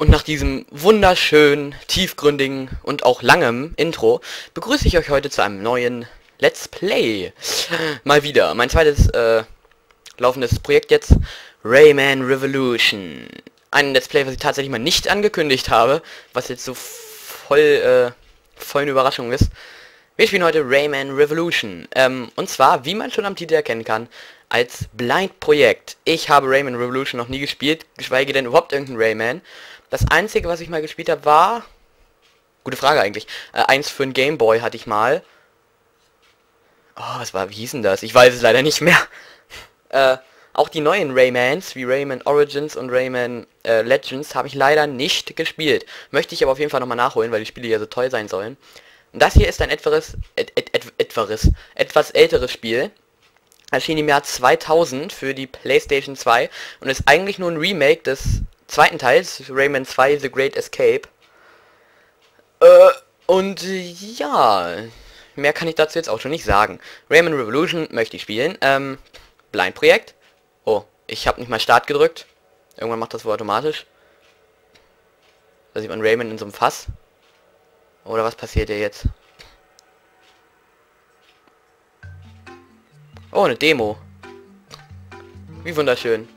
Und nach diesem wunderschönen, tiefgründigen und auch langem Intro begrüße ich euch heute zu einem neuen Let's Play. Mal wieder. Mein zweites äh, laufendes Projekt jetzt. Rayman Revolution. Ein Let's Play, was ich tatsächlich mal nicht angekündigt habe, was jetzt so voll, äh, voll eine Überraschung ist. Wir spielen heute Rayman Revolution. Ähm, und zwar, wie man schon am Titel erkennen kann, als Blind-Projekt. Ich habe Rayman Revolution noch nie gespielt, geschweige denn überhaupt irgendein Rayman. Das einzige, was ich mal gespielt habe, war... Gute Frage eigentlich. Äh, eins für ein Gameboy hatte ich mal. Oh, was war, wie hieß denn das? Ich weiß es leider nicht mehr. äh, auch die neuen Raymans, wie Rayman Origins und Rayman äh, Legends, habe ich leider nicht gespielt. Möchte ich aber auf jeden Fall nochmal nachholen, weil die Spiele ja so toll sein sollen. Und das hier ist ein etwas, et, et, et, etwas, etwas älteres Spiel. Erschien im Jahr 2000 für die Playstation 2 und ist eigentlich nur ein Remake des zweiten Teils, Rayman 2 The Great Escape. Äh, und ja, mehr kann ich dazu jetzt auch schon nicht sagen. Rayman Revolution möchte ich spielen. Ähm, Blind-Projekt. Oh, ich habe nicht mal Start gedrückt. Irgendwann macht das wohl automatisch. Da sieht man Rayman in so einem Fass. Oder was passiert hier jetzt? Oh, eine Demo. Wie wunderschön.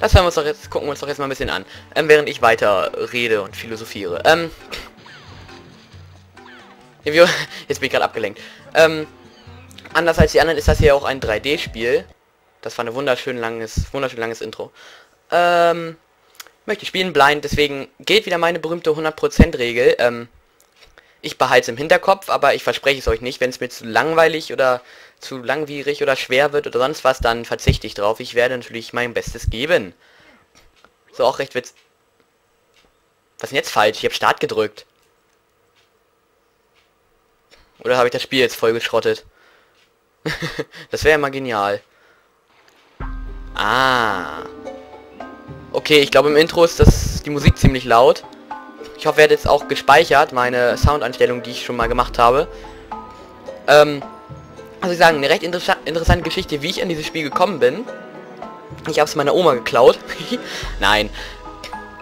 Das hören wir uns doch jetzt, gucken wir uns doch jetzt mal ein bisschen an. Ähm, während ich weiter rede und philosophiere. Ähm. Jetzt bin ich gerade abgelenkt. Ähm, anders als die anderen ist das hier auch ein 3D-Spiel. Das war ein wunderschön langes, wunderschön langes Intro. Ähm, möchte spielen blind, deswegen geht wieder meine berühmte 100%-Regel. Ähm, ich behalte es im Hinterkopf, aber ich verspreche es euch nicht. Wenn es mir zu langweilig oder zu langwierig oder schwer wird oder sonst was, dann verzichte ich drauf. Ich werde natürlich mein Bestes geben. So, auch recht witz... Was ist denn jetzt falsch? Ich habe Start gedrückt. Oder habe ich das Spiel jetzt voll geschrottet? das wäre ja mal genial. Ah. Okay, ich glaube im Intro ist das die Musik ziemlich laut. Ich hoffe, er hat jetzt auch gespeichert, meine Soundeinstellung, die ich schon mal gemacht habe. Ähm, also ich sagen, eine recht inter interessante Geschichte, wie ich an dieses Spiel gekommen bin. Ich habe es meiner Oma geklaut. Nein.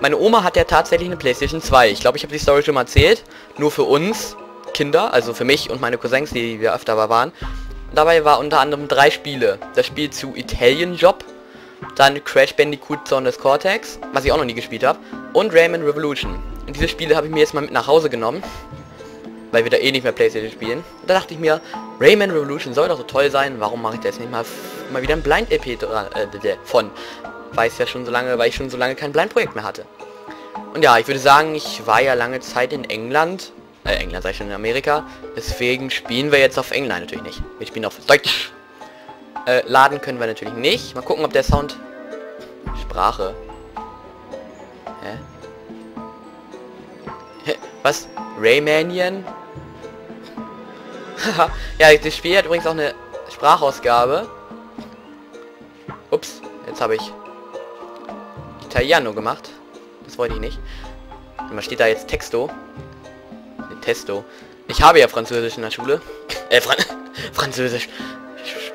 Meine Oma hat ja tatsächlich eine Playstation 2. Ich glaube, ich habe die Story schon mal erzählt. Nur für uns Kinder, also für mich und meine Cousins, die wir öfter waren. Dabei war unter anderem drei Spiele. Das Spiel zu Italian Job, dann Crash Bandicoot Zone des Cortex, was ich auch noch nie gespielt habe, und Rayman Revolution. Und diese Spiele habe ich mir jetzt mal mit nach Hause genommen, weil wir da eh nicht mehr Playstation spielen. Und da dachte ich mir, Rayman Revolution soll doch so toll sein, warum mache ich da jetzt nicht mal, mal wieder ein Blind-EP äh, von? Weiß ja schon so lange, weil ich schon so lange kein Blind-Projekt mehr hatte. Und ja, ich würde sagen, ich war ja lange Zeit in England, äh, England sei schon in Amerika, deswegen spielen wir jetzt auf England natürlich nicht. Wir spielen auf Deutsch. Äh, laden können wir natürlich nicht. Mal gucken, ob der Sound... Sprache. Hä? Was? Raymanian? ja, das Spiel hat übrigens auch eine Sprachausgabe. Ups, jetzt habe ich Italiano gemacht. Das wollte ich nicht. Was steht da jetzt Texto? Testo. Ich habe ja Französisch in der Schule. Äh, Fran Französisch.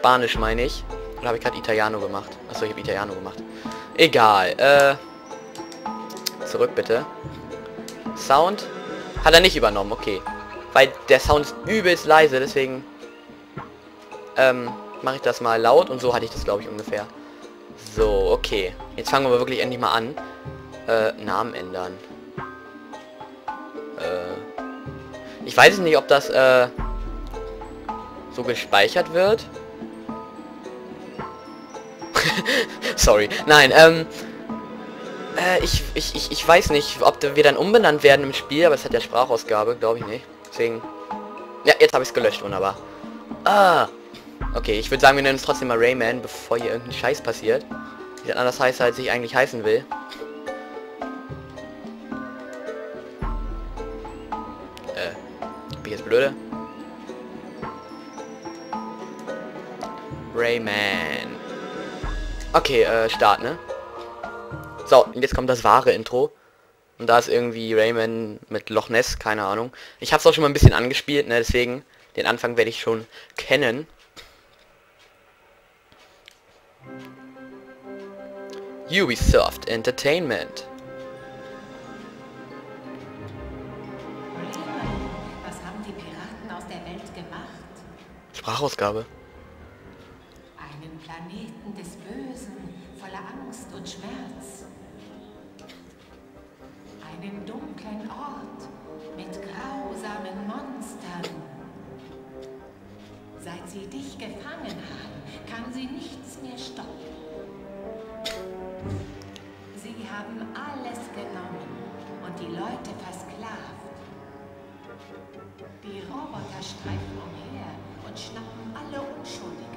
Spanisch meine ich. Oder habe ich gerade Italiano gemacht? Achso, ich habe Italiano gemacht. Egal. Äh, zurück bitte. Sound. Hat er nicht übernommen, okay. Weil der Sound ist übelst leise, deswegen ähm, mache ich das mal laut und so hatte ich das glaube ich ungefähr. So, okay. Jetzt fangen wir wirklich endlich mal an. Äh, Namen ändern. Äh, ich weiß nicht, ob das äh, so gespeichert wird. Sorry. Nein, ähm, äh, ich, ich, ich, ich weiß nicht, ob wir dann umbenannt werden im Spiel, aber es hat ja Sprachausgabe, glaube ich nicht. Deswegen... Ja, jetzt habe ich es gelöscht, wunderbar. Ah! Okay, ich würde sagen, wir nennen es trotzdem mal Rayman, bevor hier irgendein Scheiß passiert. Wie anders heißt, als ich eigentlich heißen will. Äh, bin ich jetzt blöde? Rayman. Okay, äh, Start, ne? So, und jetzt kommt das wahre Intro. Und da ist irgendwie Rayman mit Loch Ness, keine Ahnung. Ich habe es auch schon mal ein bisschen angespielt, ne, deswegen den Anfang werde ich schon kennen. Ubisoft Entertainment. Was haben die Piraten aus der Welt gemacht? Sprachausgabe. Einen Planeten des Bösen, voller Angst und Schmerz. Einen dunklen Ort mit grausamen Monstern. Seit sie dich gefangen haben, kann sie nichts mehr stoppen. Sie haben alles genommen und die Leute versklavt. Die Roboter streifen umher und schnappen alle Unschuldigen.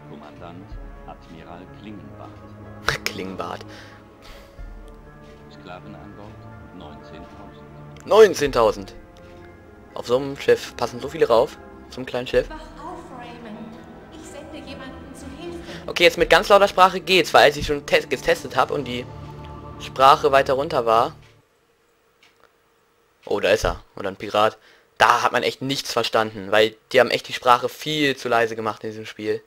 Kommandant Admiral Klingenbart. Klingbart. Sklaven an Bord 19.000. 19.000. Auf so einem Schiff passen so viele rauf. Zum kleinen Schiff. Wach auf, Raymond. Ich sende jemanden zu Hilfe. Okay, jetzt mit ganz lauter Sprache geht's, weil als ich schon test getestet habe und die Sprache weiter runter war. Oh, da ist er. Oder ein Pirat. Da hat man echt nichts verstanden, weil die haben echt die Sprache viel zu leise gemacht in diesem Spiel.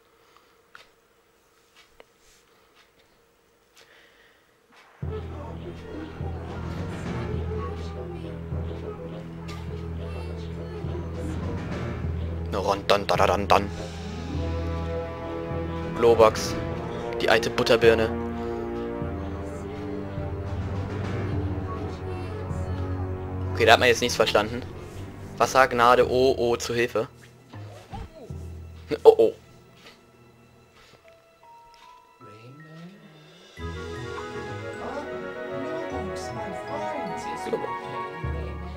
Ron, don, don, don, don. Globox. Die alte Butterbirne. Okay, da hat man jetzt nichts verstanden. Wasser, Gnade, oh, oh, zu Hilfe. Oh, oh.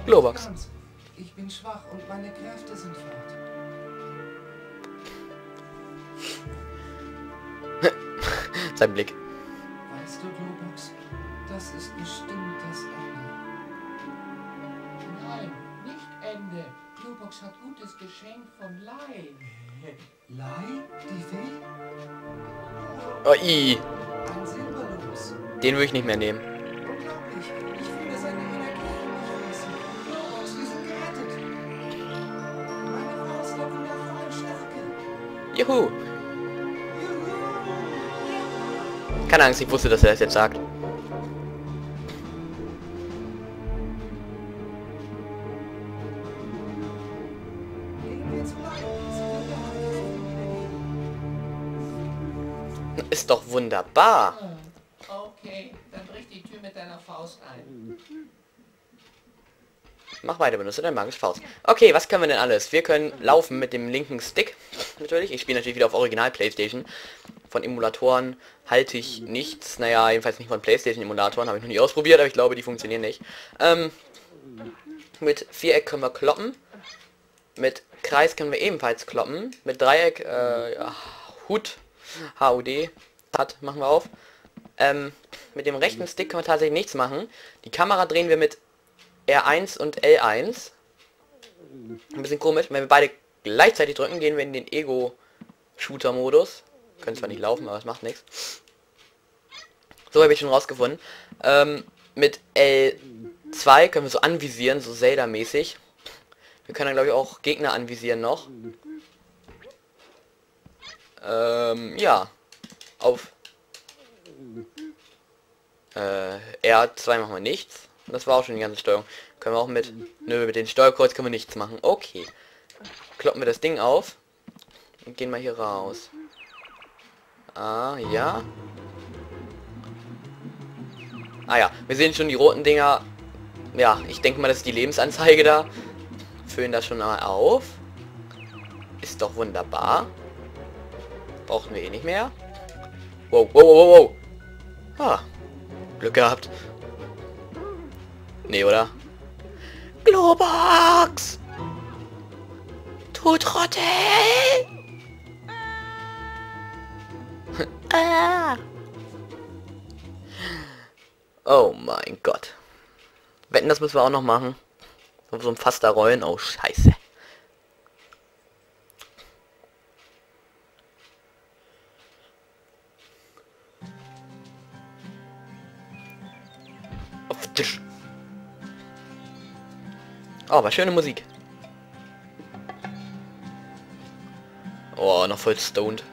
Globox, Ich bin schwach und meine Kräfte sind fort. Sein Blick. Weißt du, Globox, das ist bestimmt das Ende. Nein, nicht Ende. Bluebox hat gutes Geschenk von Lai. Lai, die Fee? Oh, i. Ein Silberlos. Den würde ich nicht mehr nehmen. Unglaublich. Ich fühle seine Energie in mich fließen. Globox, wir sind gerettet. Meine Frau ist noch wieder voll Stärke. Juhu. Keine Angst, ich wusste, dass er das jetzt sagt. Ist doch wunderbar. Okay, dann brich die Tür mit deiner Faust ein. Mach weiter, benutze dein magisches Faust. Okay, was können wir denn alles? Wir können laufen mit dem linken Stick. Natürlich. Ich spiele natürlich wieder auf Original Playstation. Von Emulatoren halte ich nichts. Naja, jedenfalls nicht von Playstation Emulatoren. Habe ich noch nie ausprobiert, aber ich glaube, die funktionieren nicht. Ähm, mit Viereck können wir kloppen. Mit Kreis können wir ebenfalls kloppen. Mit Dreieck, äh, ja, Hut, HUD, hat, machen wir auf. Ähm, mit dem rechten Stick können wir tatsächlich nichts machen. Die Kamera drehen wir mit R1 und L1. Ein bisschen komisch. Wenn wir beide gleichzeitig drücken, gehen wir in den Ego-Shooter-Modus. Können zwar nicht laufen, aber es macht nichts. So habe ich schon rausgefunden. Ähm, mit L2 können wir so anvisieren, so Zelda-mäßig. Wir können dann glaube ich auch Gegner anvisieren noch. Ähm, ja. Auf äh, R2 machen wir nichts. Und Das war auch schon die ganze Steuerung. Können wir auch mit... Nö, mit den Steuerkreuz können wir nichts machen. Okay. Kloppen wir das Ding auf. Und gehen mal hier raus. Ah, ja. Ah ja, wir sehen schon die roten Dinger. Ja, ich denke mal, das ist die Lebensanzeige da. Füllen das schon mal auf. Ist doch wunderbar. Brauchen wir eh nicht mehr. Wow, wow, wow, wow. Ah, Glück gehabt. Nee, oder? Globox! Du Trottel! Oh mein Gott. Wetten, das müssen wir auch noch machen. Auf so ein Faster rollen. Oh, scheiße. Auf Tisch. Oh, aber schöne Musik. Oh, noch voll stoned.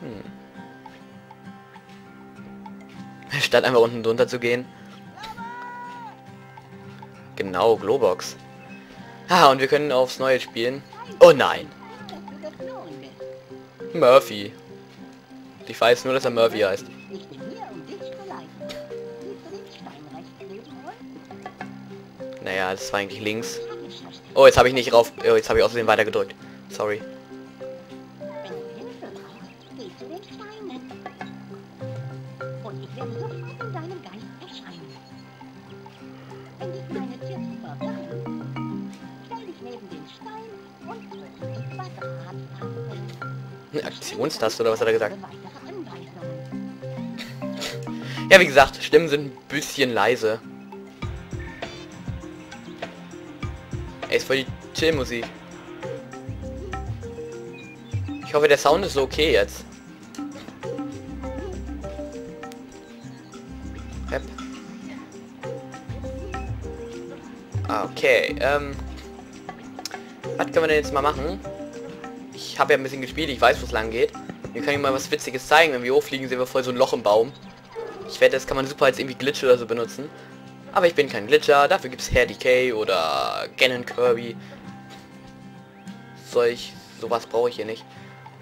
Hm. Statt einfach unten drunter zu gehen. Genau, Globox. Ah, und wir können aufs Neue spielen. Oh nein. Murphy. Ich weiß nur, dass er Murphy heißt. Naja, das war eigentlich links. Oh, jetzt habe ich nicht rauf... Oh, jetzt habe ich außerdem weiter gedrückt. Sorry. Eine Aktionstaste oder was hat er gesagt? Ja, wie gesagt, Stimmen sind ein bisschen leise. Ey, ist voll die Chill-Musik. Ich hoffe, der Sound ist okay jetzt. Yep. Okay, ähm... Was können wir denn jetzt mal machen? Ich habe ja ein bisschen gespielt, ich weiß, wo es lang geht. Wir können mal was Witziges zeigen. Wenn wir hochfliegen, sehen wir voll so ein Loch im Baum. Ich wette, das kann man super als irgendwie Glitch oder so benutzen. Aber ich bin kein Glitcher, dafür gibt es Hair Decay oder Ganon Kirby. Solch, sowas brauche ich hier nicht.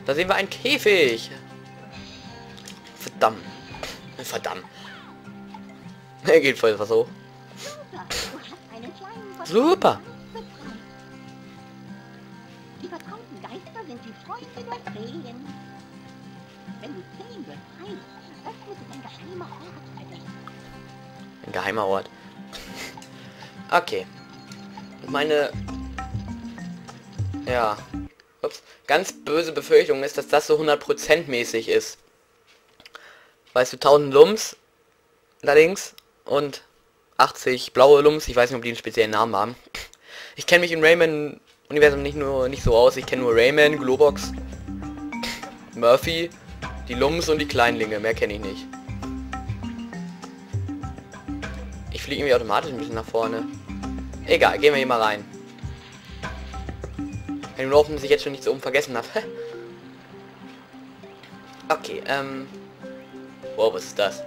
Da sehen wir einen Käfig. Verdammt. Verdammt. Er geht voll was so. Super. Die vertrauten Geister sind die Freunde der Feen. Wenn du Feen befreist, öffnet sich ein geheimer Ort. Ein geheimer Ort. Okay. Meine... Ja. Ups. Ganz böse Befürchtung ist, dass das so 100% mäßig ist. Weißt du, 1000 Lums allerdings und 80 blaue Lums. Ich weiß nicht, ob die einen speziellen Namen haben. Ich kenne mich im Rayman-Universum nicht nur nicht so aus. Ich kenne nur Rayman, Globox, Murphy, die Lums und die Kleinlinge. Mehr kenne ich nicht. Ich fliege irgendwie automatisch ein bisschen nach vorne. Egal, gehen wir hier mal rein. Wenn du hoffen, dass ich jetzt schon nicht so oben vergessen habe. okay, ähm... Wow, was ist das?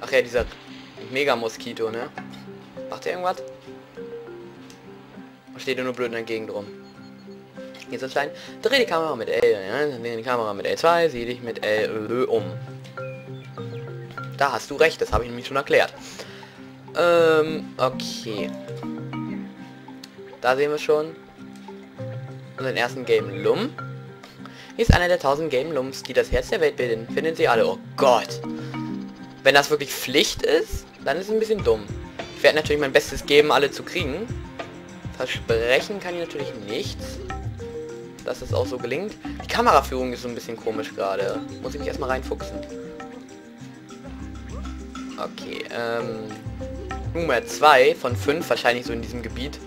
Ach ja, dieser Mega-Moskito, ne? Macht der irgendwas? Steht er nur blöd in der Gegend rum. Jetzt ist klein. Dreh die Kamera mit L. Ja? Dreh die Kamera mit L2, sieh dich mit L um. Da hast du recht, das habe ich nämlich schon erklärt. Ähm, okay. Da sehen wir schon unseren ersten Game Lum. Hier ist einer der 1000 Game Lums, die das Herz der Welt bilden. Finden sie alle. Oh Gott. Wenn das wirklich Pflicht ist, dann ist es ein bisschen dumm. Ich werde natürlich mein Bestes geben, alle zu kriegen. Versprechen kann ich natürlich nichts. Dass es auch so gelingt. Die Kameraführung ist so ein bisschen komisch gerade. Muss ich mich erstmal reinfuchsen. Okay, ähm... Nummer 2 von 5 wahrscheinlich so in diesem Gebiet.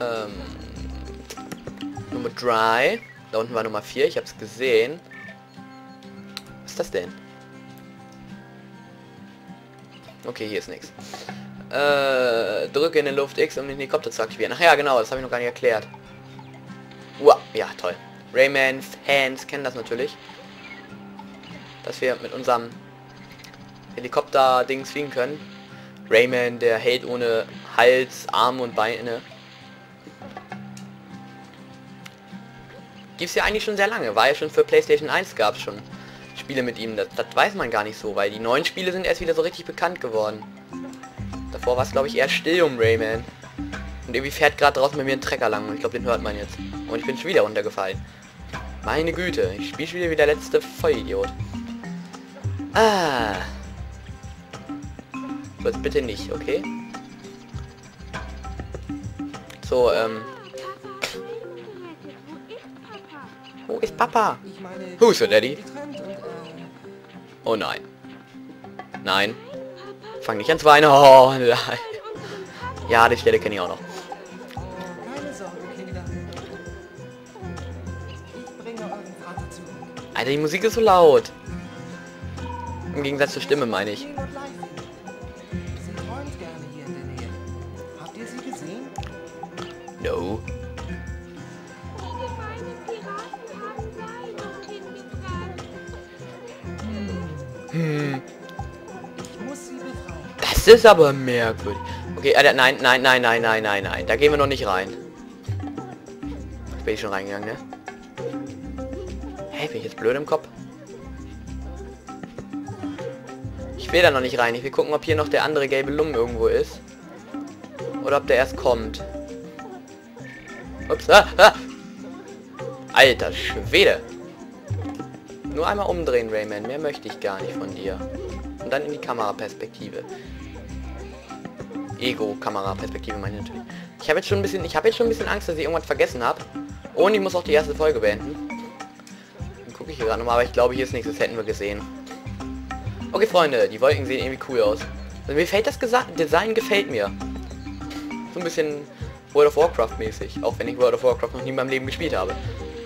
Ähm, Nummer 3. Da unten war Nummer 4, ich habe es gesehen. Was ist das denn? Okay, hier ist nichts. Äh, drücke in den Luft X, um den Helikopter zu aktivieren. Ach ja, genau, das habe ich noch gar nicht erklärt. Uah, ja, toll. Rayman-Fans kennen das natürlich. Dass wir mit unserem Helikopter-Dings fliegen können. Rayman, der Held ohne Hals, Arme und Beine. Gibt's ja eigentlich schon sehr lange. War ja schon für Playstation 1 gab es schon Spiele mit ihm. Das, das, weiß man gar nicht so, weil die neuen Spiele sind erst wieder so richtig bekannt geworden. Davor war es glaube ich eher still um Rayman. Und irgendwie fährt gerade draußen bei mir ein Trecker lang und ich glaube den hört man jetzt. Und ich bin schon wieder runtergefallen. Meine Güte, ich spiele wieder wie der letzte Vollidiot. Ah. So, jetzt bitte nicht, okay? So, ähm... Wo ist Papa? Ich meine, Who's your daddy? Oh nein. Nein. Fang nicht ans Weinen. Oh nein. Ja, die Stelle kenne ich auch noch. Alter, die Musik ist so laut. Im Gegensatz zur Stimme, meine ich. Ist aber merkwürdig. Okay, Alter, nein, nein, nein, nein, nein, nein, nein. Da gehen wir noch nicht rein. Bin ich schon reingegangen, ne? Hä, bin ich jetzt blöd im Kopf? Ich will da noch nicht rein. Ich will gucken, ob hier noch der andere gelbe Lumm irgendwo ist. Oder ob der erst kommt. Ups, ah, ah. Alter Schwede. Nur einmal umdrehen, Rayman. Mehr möchte ich gar nicht von dir. Und dann in die Kameraperspektive. Ego-Kameraperspektive meine ich natürlich. Ich habe jetzt schon ein bisschen, ich habe jetzt schon ein bisschen Angst, dass ich irgendwas vergessen habe. Und ich muss auch die erste Folge beenden. Dann gucke ich hier gerade nochmal, aber ich glaube, hier ist nichts, das hätten wir gesehen. Okay, Freunde, die Wolken sehen irgendwie cool aus. Also, mir gefällt das Gesa Design, gefällt mir. So ein bisschen World of Warcraft mäßig, auch wenn ich World of Warcraft noch nie in meinem Leben gespielt habe.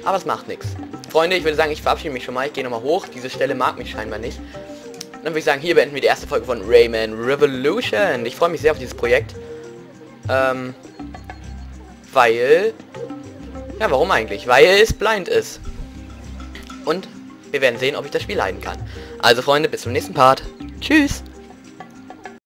Aber es macht nichts. Freunde, ich würde sagen, ich verabschiede mich schon mal. Ich gehe nochmal hoch. Diese Stelle mag mich scheinbar nicht. Dann würde ich sagen, hier beenden wir die erste Folge von Rayman Revolution. Ich freue mich sehr auf dieses Projekt. Ähm, weil... Ja, warum eigentlich? Weil es blind ist. Und wir werden sehen, ob ich das Spiel leiden kann. Also Freunde, bis zum nächsten Part. Tschüss.